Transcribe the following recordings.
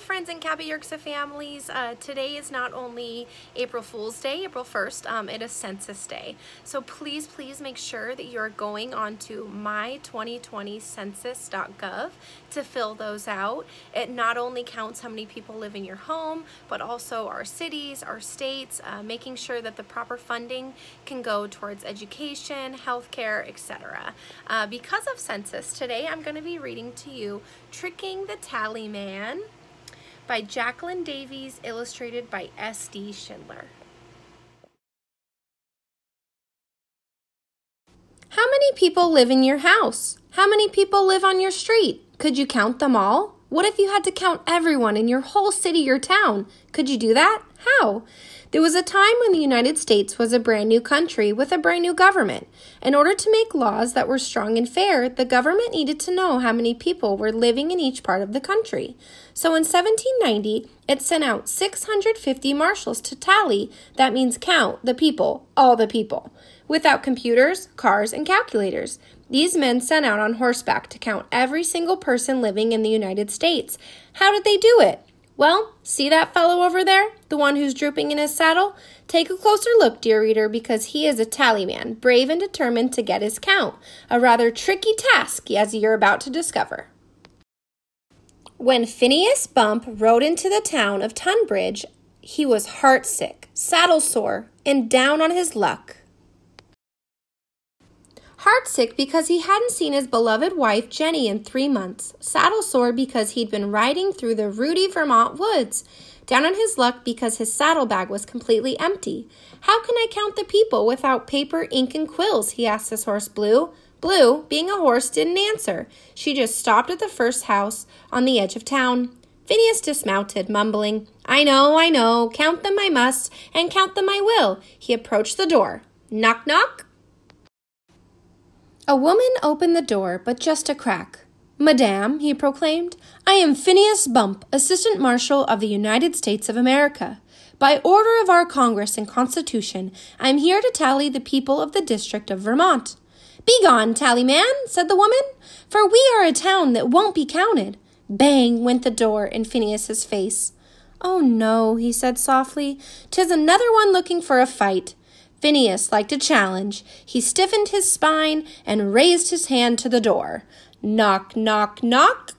friends and Kappa families. Uh, today is not only April Fool's Day, April 1st, um, it is Census Day. So please, please make sure that you're going onto my2020census.gov to fill those out. It not only counts how many people live in your home, but also our cities, our states, uh, making sure that the proper funding can go towards education, healthcare, etc. Uh, because of census, today I'm going to be reading to you Tricking the Tally Man by Jacqueline Davies, illustrated by S.D. Schindler. How many people live in your house? How many people live on your street? Could you count them all? What if you had to count everyone in your whole city or town? Could you do that? How? There was a time when the United States was a brand new country with a brand new government. In order to make laws that were strong and fair, the government needed to know how many people were living in each part of the country. So in 1790, it sent out 650 marshals to tally, that means count, the people, all the people. Without computers, cars, and calculators, these men sent out on horseback to count every single person living in the United States. How did they do it? Well, see that fellow over there, the one who's drooping in his saddle? Take a closer look, dear reader, because he is a tallyman, brave and determined to get his count, a rather tricky task, as you're about to discover. When Phineas Bump rode into the town of Tunbridge, he was heartsick, saddle sore, and down on his luck. Heartsick because he hadn't seen his beloved wife Jenny in three months. Saddle sore because he'd been riding through the Rudy, Vermont woods. Down on his luck because his saddlebag was completely empty. How can I count the people without paper, ink, and quills? he asked his horse Blue. Blue, being a horse, didn't answer. She just stopped at the first house on the edge of town. Phineas dismounted, mumbling, I know, I know, count them I must, and count them I will. He approached the door. Knock, knock. A woman opened the door, but just a crack. Madame, he proclaimed, I am Phineas Bump, Assistant Marshal of the United States of America. By order of our Congress and Constitution, I am here to tally the people of the District of Vermont. Begone, tallyman, said the woman, for we are a town that won't be counted. Bang went the door in Phineas's face. Oh no, he said softly, tis another one looking for a fight. Phineas liked a challenge. He stiffened his spine and raised his hand to the door. Knock, knock, knock.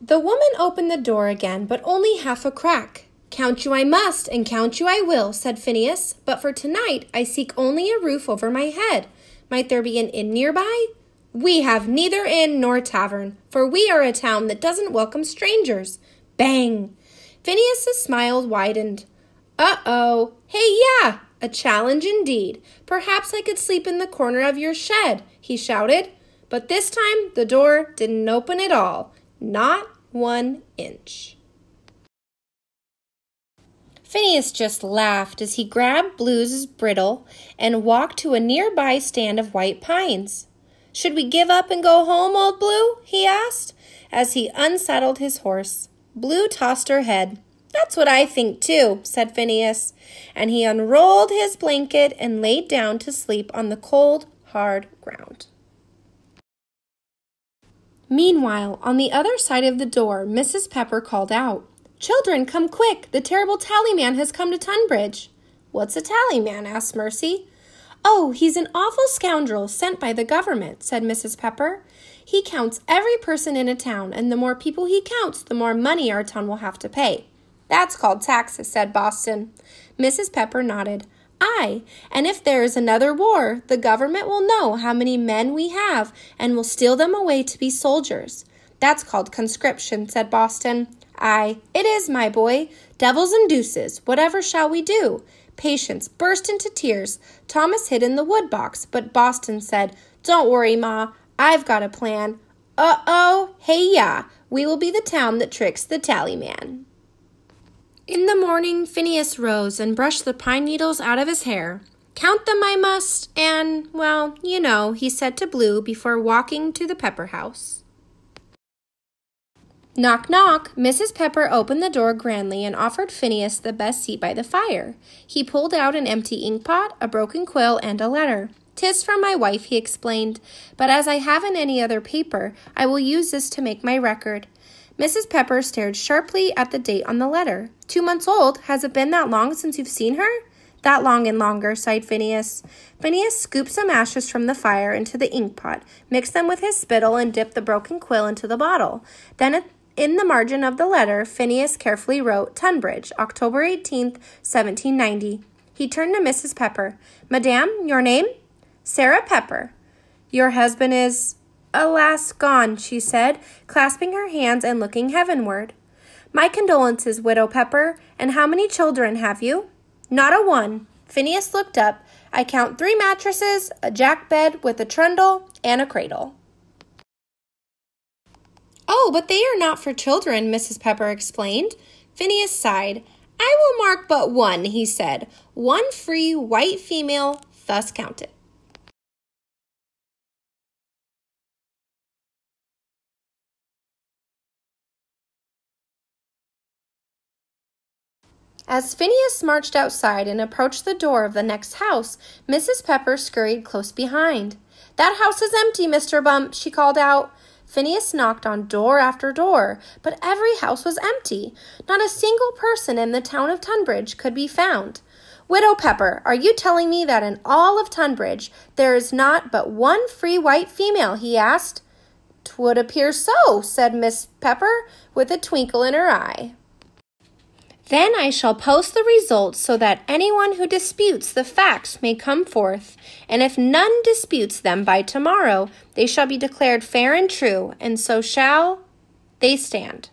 The woman opened the door again, but only half a crack. Count you I must, and count you I will, said Phineas, but for tonight I seek only a roof over my head. Might there be an inn nearby? We have neither inn nor tavern, for we are a town that doesn't welcome strangers. Bang! Phineas's smile widened. Uh oh. Hey, yeah! A challenge indeed. Perhaps I could sleep in the corner of your shed, he shouted. But this time the door didn't open at all. Not one inch. Phineas just laughed as he grabbed Blue's bridle and walked to a nearby stand of white pines. Should we give up and go home, old Blue? he asked as he unsaddled his horse. Blue tossed her head. That's what I think too, said Phineas, and he unrolled his blanket and laid down to sleep on the cold, hard ground. Meanwhile, on the other side of the door, Mrs. Pepper called out, Children, come quick! The terrible tallyman has come to Tunbridge. What's a tallyman? asked Mercy. Oh, he's an awful scoundrel sent by the government, said Mrs. Pepper. He counts every person in a town, and the more people he counts, the more money our town will have to pay. That's called taxes, said Boston. Mrs. Pepper nodded. Aye, and if there is another war, the government will know how many men we have and will steal them away to be soldiers. That's called conscription, said Boston. Aye, it is, my boy. Devils and deuces, whatever shall we do? Patience burst into tears. Thomas hid in the wood box, but Boston said, Don't worry, Ma. I've got a plan. Uh oh, hey ya, we will be the town that tricks the tallyman. In the morning, Phineas rose and brushed the pine needles out of his hair. Count them I must, and, well, you know, he said to Blue before walking to the Pepper house. Knock, knock. Mrs. Pepper opened the door grandly and offered Phineas the best seat by the fire. He pulled out an empty inkpot, a broken quill, and a letter. Tis from my wife, he explained, but as I haven't any other paper, I will use this to make my record. Mrs. Pepper stared sharply at the date on the letter. Two months old? Has it been that long since you've seen her? That long and longer, sighed Phineas. Phineas scooped some ashes from the fire into the ink pot, mixed them with his spittle, and dipped the broken quill into the bottle. Then, in the margin of the letter, Phineas carefully wrote Tunbridge, October 18th, 1790. He turned to Mrs. Pepper. Madame, your name? Sarah Pepper. Your husband is. Alas, gone, she said, clasping her hands and looking heavenward. My condolences, Widow Pepper. And how many children have you? Not a one. Phineas looked up. I count three mattresses, a jack bed with a trundle, and a cradle. Oh, but they are not for children, Mrs. Pepper explained. Phineas sighed. I will mark but one, he said. One free white female, thus counted. As Phineas marched outside and approached the door of the next house, Mrs. Pepper scurried close behind. That house is empty, Mr. Bump, she called out. Phineas knocked on door after door, but every house was empty. Not a single person in the town of Tunbridge could be found. Widow Pepper, are you telling me that in all of Tunbridge there is not but one free white female? he asked. Twould appear so, said Miss Pepper, with a twinkle in her eye. Then I shall post the results so that anyone who disputes the facts may come forth, and if none disputes them by tomorrow, they shall be declared fair and true, and so shall they stand.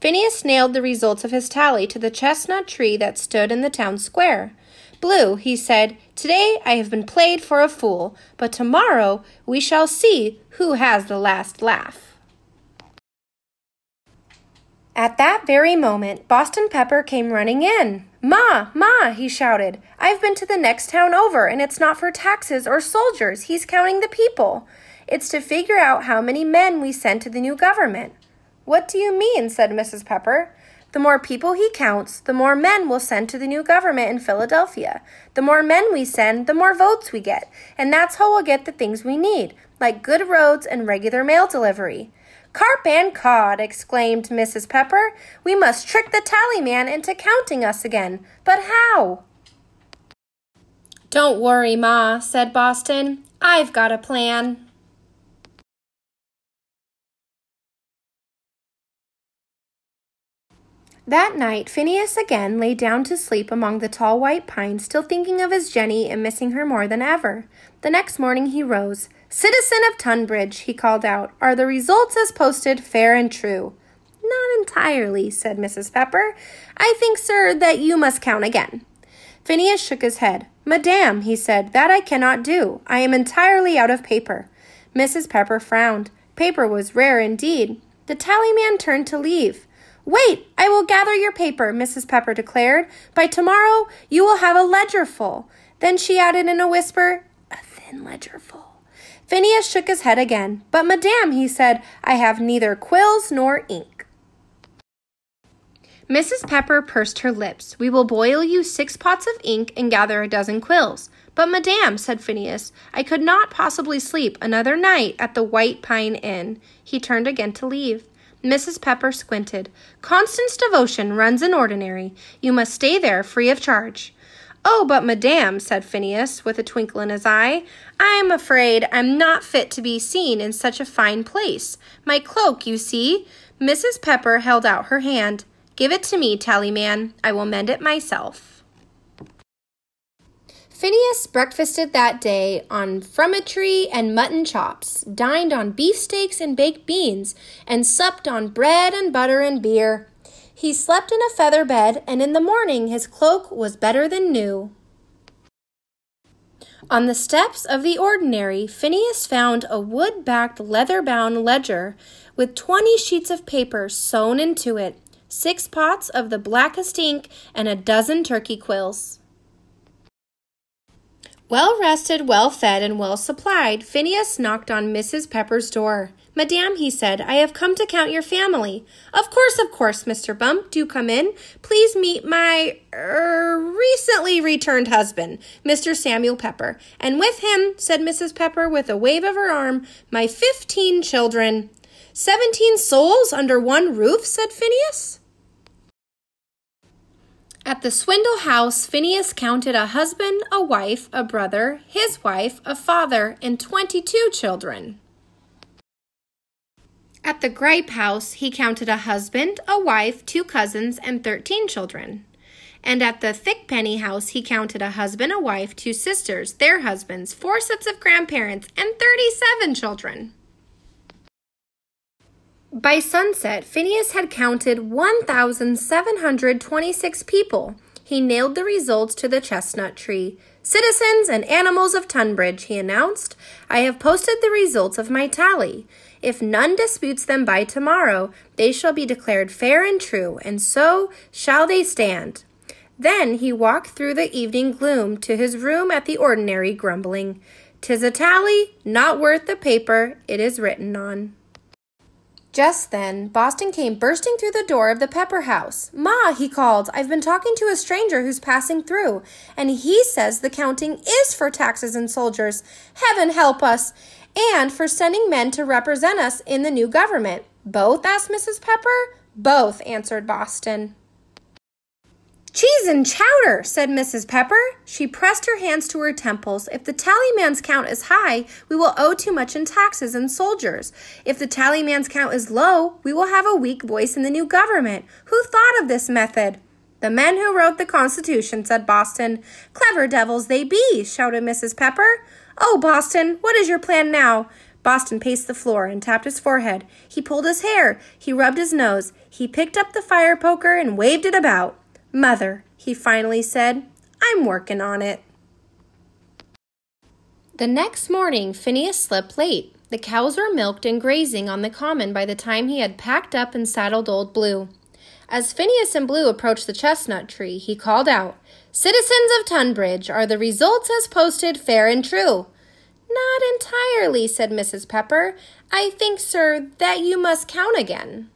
Phineas nailed the results of his tally to the chestnut tree that stood in the town square. Blue, he said, today I have been played for a fool, but tomorrow we shall see who has the last laugh. At that very moment, Boston Pepper came running in. Ma, Ma, he shouted, I've been to the next town over, and it's not for taxes or soldiers. He's counting the people. It's to figure out how many men we send to the new government. What do you mean? said Mrs. Pepper. The more people he counts, the more men we'll send to the new government in Philadelphia. The more men we send, the more votes we get. And that's how we'll get the things we need, like good roads and regular mail delivery. Carp and cod, exclaimed Mrs. Pepper. We must trick the tallyman into counting us again. But how? Don't worry, Ma, said Boston. I've got a plan. That night, Phineas again lay down to sleep among the tall white pines, still thinking of his Jenny and missing her more than ever. The next morning he rose. Citizen of Tunbridge, he called out, are the results as posted fair and true? Not entirely, said Mrs. Pepper. I think, sir, that you must count again. Phineas shook his head. Madam, he said, that I cannot do. I am entirely out of paper. Mrs. Pepper frowned. Paper was rare indeed. The tallyman turned to leave. Wait, I will gather your paper, Mrs. Pepper declared. By tomorrow you will have a ledger full. Then she added in a whisper, a thin ledger full. Phineas shook his head again. But, madame, he said, I have neither quills nor ink. Mrs. Pepper pursed her lips. We will boil you six pots of ink and gather a dozen quills. But, madame, said Phineas, I could not possibly sleep another night at the White Pine Inn. He turned again to leave. Mrs. Pepper squinted. Constance devotion runs in ordinary. You must stay there free of charge. Oh, but madame, said Phineas, with a twinkle in his eye, I'm afraid I'm not fit to be seen in such a fine place. My cloak, you see. Mrs. Pepper held out her hand. Give it to me, Tallyman. I will mend it myself. Phineas breakfasted that day on frumenty and mutton chops, dined on beefsteaks and baked beans, and supped on bread and butter and beer. He slept in a feather bed, and in the morning his cloak was better than new. On the steps of the ordinary, Phineas found a wood backed, leather bound ledger with twenty sheets of paper sewn into it, six pots of the blackest ink, and a dozen turkey quills. Well rested, well fed, and well supplied, Phineas knocked on Mrs. Pepper's door. Madame, he said, I have come to count your family. Of course, of course, Mr. Bump. Do come in. Please meet my er, recently returned husband, Mr. Samuel Pepper. And with him, said Mrs. Pepper with a wave of her arm, my fifteen children. Seventeen souls under one roof, said Phineas. At the Swindle house, Phineas counted a husband, a wife, a brother, his wife, a father, and 22 children. At the Gripe house, he counted a husband, a wife, two cousins, and 13 children. And at the Thickpenny house, he counted a husband, a wife, two sisters, their husbands, four sets of grandparents, and 37 children. By sunset, Phineas had counted 1,726 people. He nailed the results to the chestnut tree. Citizens and animals of Tunbridge, he announced, I have posted the results of my tally. If none disputes them by tomorrow, they shall be declared fair and true, and so shall they stand. Then he walked through the evening gloom to his room at the ordinary, grumbling, "'Tis a tally, not worth the paper it is written on." Just then, Boston came bursting through the door of the Pepper house. Ma, he called, I've been talking to a stranger who's passing through, and he says the counting is for taxes and soldiers. Heaven help us! And for sending men to represent us in the new government. Both? asked Mrs. Pepper. Both, answered Boston. Cheese and chowder, said Mrs. Pepper. She pressed her hands to her temples. If the tallyman's count is high, we will owe too much in taxes and soldiers. If the tallyman's count is low, we will have a weak voice in the new government. Who thought of this method? The men who wrote the Constitution, said Boston. Clever devils they be, shouted Mrs. Pepper. Oh, Boston, what is your plan now? Boston paced the floor and tapped his forehead. He pulled his hair. He rubbed his nose. He picked up the fire poker and waved it about. Mother, he finally said, I'm working on it. The next morning, Phineas slept late. The cows were milked and grazing on the common by the time he had packed up and saddled Old Blue. As Phineas and Blue approached the chestnut tree, he called out, Citizens of Tunbridge, are the results as posted fair and true? Not entirely, said Mrs. Pepper. I think, sir, that you must count again.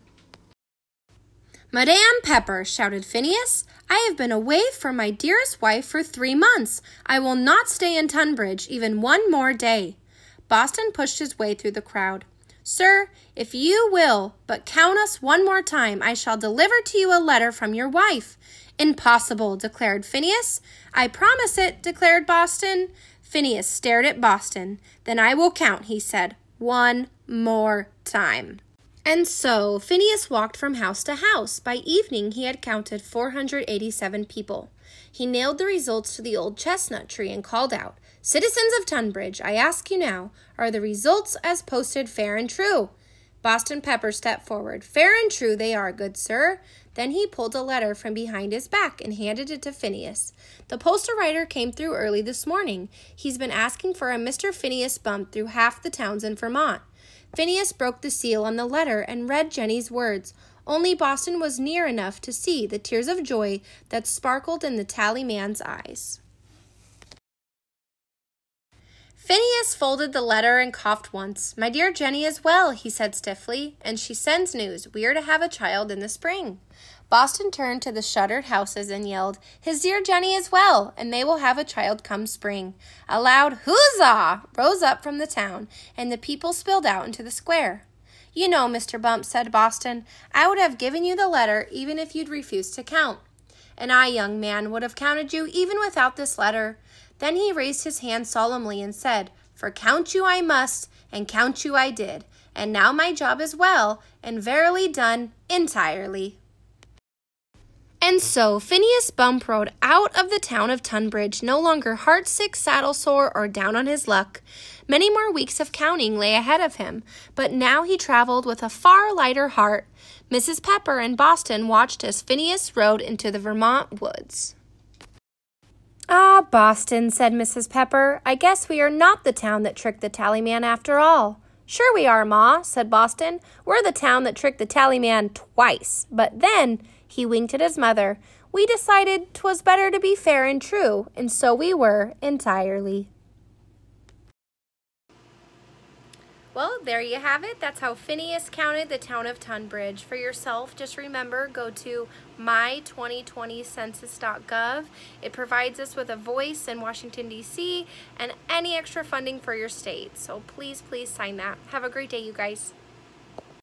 Madame Pepper, shouted Phineas, I have been away from my dearest wife for three months. I will not stay in Tunbridge even one more day. Boston pushed his way through the crowd. Sir, if you will but count us one more time, I shall deliver to you a letter from your wife. Impossible, declared Phineas. I promise it, declared Boston. Phineas stared at Boston. Then I will count, he said. One more time. And so Phineas walked from house to house. By evening, he had counted 487 people. He nailed the results to the old chestnut tree and called out, Citizens of Tunbridge, I ask you now, are the results as posted fair and true? Boston Pepper stepped forward. Fair and true they are, good sir. Then he pulled a letter from behind his back and handed it to Phineas. The postal rider came through early this morning. He's been asking for a Mr. Phineas Bump through half the towns in Vermont. Phineas broke the seal on the letter and read Jenny's words. Only Boston was near enough to see the tears of joy that sparkled in the tallyman's eyes. Phineas folded the letter and coughed once. My dear Jenny is well, he said stiffly, and she sends news. We are to have a child in the spring. Boston turned to the shuttered houses and yelled, His dear Jenny is well, and they will have a child come spring. A loud huzzah rose up from the town, and the people spilled out into the square. You know, Mr. Bump, said Boston, I would have given you the letter even if you'd refused to count. And I, young man, would have counted you even without this letter. Then he raised his hand solemnly and said, For count you I must, and count you I did. And now my job is well, and verily done entirely. And so Phineas Bump rode out of the town of Tunbridge, no longer heartsick, saddle sore, or down on his luck. Many more weeks of counting lay ahead of him, but now he traveled with a far lighter heart. Mrs. Pepper and Boston watched as Phineas rode into the Vermont woods. Ah, Boston, said Mrs. Pepper, I guess we are not the town that tricked the tallyman after all. Sure we are, Ma, said Boston. We're the town that tricked the tallyman twice. But then he winked at his mother. We decided 'twas better to be fair and true, and so we were entirely. Well, there you have it. That's how Phineas counted the town of Tunbridge. For yourself, just remember, go to my2020census.gov. It provides us with a voice in Washington, D.C. and any extra funding for your state. So please, please sign that. Have a great day, you guys.